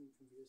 from computers